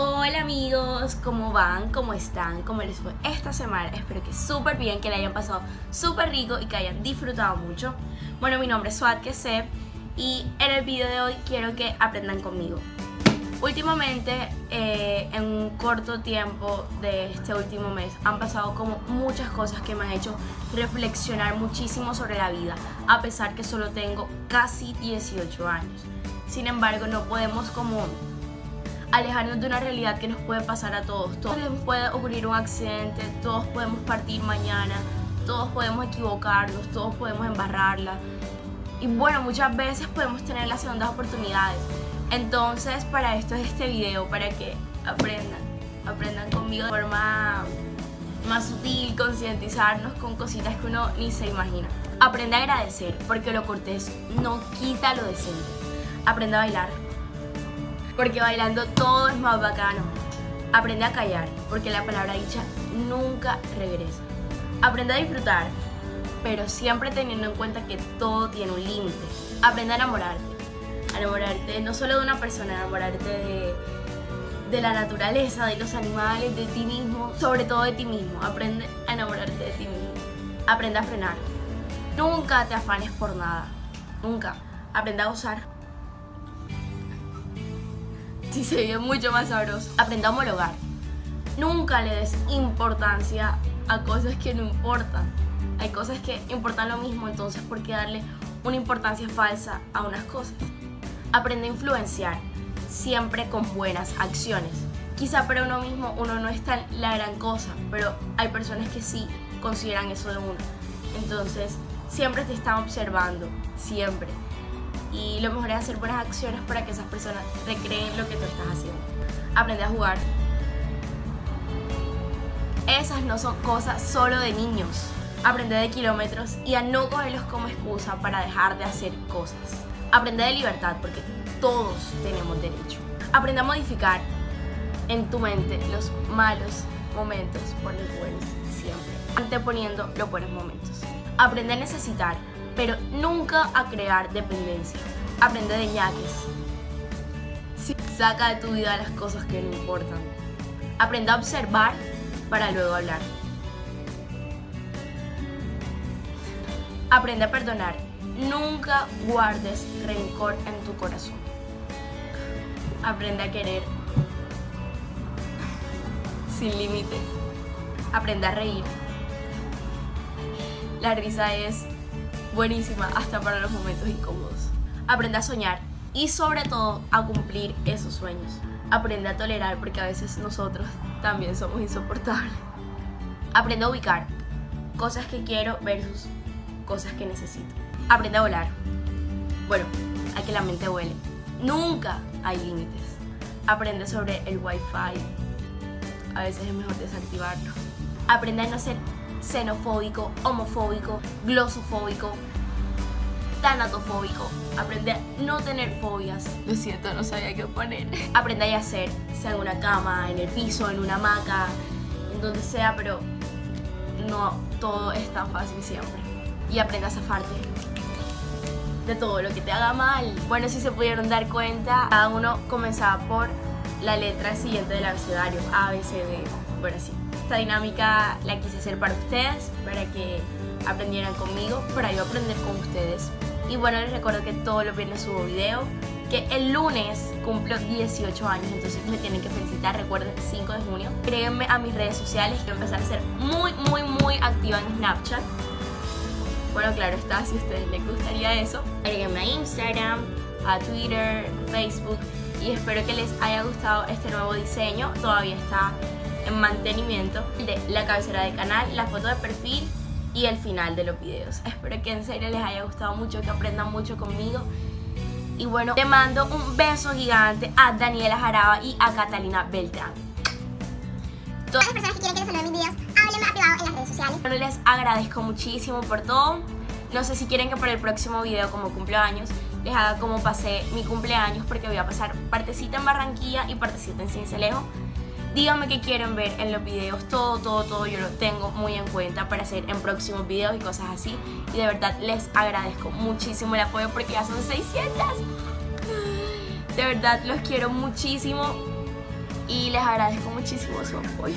Hola amigos, ¿cómo van? ¿Cómo están? ¿Cómo les fue esta semana? Espero que súper bien, que la hayan pasado súper rico y que hayan disfrutado mucho. Bueno, mi nombre es Swat Kesep y en el video de hoy quiero que aprendan conmigo. Últimamente, eh, en un corto tiempo de este último mes, han pasado como muchas cosas que me han hecho reflexionar muchísimo sobre la vida, a pesar que solo tengo casi 18 años. Sin embargo, no podemos como alejarnos de una realidad que nos puede pasar a todos. Todos les puede ocurrir un accidente, todos podemos partir mañana, todos podemos equivocarnos, todos podemos embarrarla. Y bueno, muchas veces podemos tener las segundas oportunidades. Entonces, para esto es este video, para que aprendan, aprendan conmigo de forma más sutil, concientizarnos con cositas que uno ni se imagina. Aprende a agradecer, porque lo cortés no quita lo decente. Aprende a bailar, porque bailando todo es más bacano. Aprende a callar, porque la palabra dicha nunca regresa. Aprende a disfrutar, pero siempre teniendo en cuenta que todo tiene un límite. Aprende a enamorarte. A enamorarte no solo de una persona, enamorarte de, de la naturaleza, de los animales, de ti mismo, sobre todo de ti mismo. Aprende a enamorarte de ti mismo. Aprende a frenar. Nunca te afanes por nada. Nunca. Aprende a gozar si se vive mucho más sabroso. Aprenda a homologar. Nunca le des importancia a cosas que no importan. Hay cosas que importan lo mismo, entonces ¿por qué darle una importancia falsa a unas cosas? Aprende a influenciar, siempre con buenas acciones. Quizá para uno mismo uno no es tan la gran cosa, pero hay personas que sí consideran eso de uno. Entonces, siempre te están observando, siempre y lo mejor es hacer buenas acciones para que esas personas recreen lo que tú estás haciendo. Aprende a jugar. Esas no son cosas solo de niños. Aprende de kilómetros y a no cogerlos como excusa para dejar de hacer cosas. Aprende de libertad porque todos tenemos derecho. Aprende a modificar en tu mente los malos momentos por los buenos siempre, anteponiendo los buenos momentos. Aprende a necesitar pero nunca a crear dependencia. Aprende de ñaques. Saca de tu vida las cosas que no importan. Aprende a observar para luego hablar. Aprende a perdonar. Nunca guardes rencor en tu corazón. Aprende a querer sin límite. Aprende a reír. La risa es buenísima hasta para los momentos incómodos. Aprende a soñar y sobre todo a cumplir esos sueños. Aprende a tolerar porque a veces nosotros también somos insoportables. Aprende a ubicar cosas que quiero versus cosas que necesito. Aprende a volar. Bueno, a que la mente vuele. Nunca hay límites. Aprende sobre el wifi. A veces es mejor desactivarlo. Aprende a no ser xenofóbico, homofóbico, glosofóbico, tanatofóbico. Aprende a no tener fobias. Lo siento, no sabía qué poner. Aprende a hacer, sea en una cama, en el piso, en una hamaca, en donde sea, pero no todo es tan fácil siempre. Y aprende a zafarte de todo lo que te haga mal. Bueno, si se pudieron dar cuenta, cada uno comenzaba por la letra siguiente del abecedario, A, B, C, D, bueno, así. Esta dinámica la quise hacer para ustedes, para que aprendieran conmigo, para yo aprender con ustedes. Y bueno, les recuerdo que todos los viernes subo video, que el lunes cumplo 18 años, entonces me tienen que felicitar, recuerden, 5 de junio. Créanme a mis redes sociales, quiero empezar a ser muy, muy, muy activa en Snapchat. Bueno, claro está, si a ustedes les gustaría eso. Agréguenme a Instagram, a Twitter, Facebook y espero que les haya gustado este nuevo diseño. Todavía está en mantenimiento de la cabecera del canal, la foto de perfil y el final de los videos. Espero que en serio les haya gustado mucho, que aprendan mucho conmigo. Y bueno, te mando un beso gigante a Daniela Jaraba y a Catalina Beltrán. Todas las personas que quieren que les mis videos, háblenme a privado en las redes sociales. Bueno, les agradezco muchísimo por todo. No sé si quieren que para el próximo video, como cumpleaños, les haga como pasé mi cumpleaños, porque voy a pasar partecita en Barranquilla y partecita en Cincelejo. Díganme qué quieren ver en los videos, todo, todo, todo yo lo tengo muy en cuenta para hacer en próximos videos y cosas así. Y de verdad les agradezco muchísimo el apoyo porque ya son 600. De verdad los quiero muchísimo. y les agradezco muchísimo su apoyo.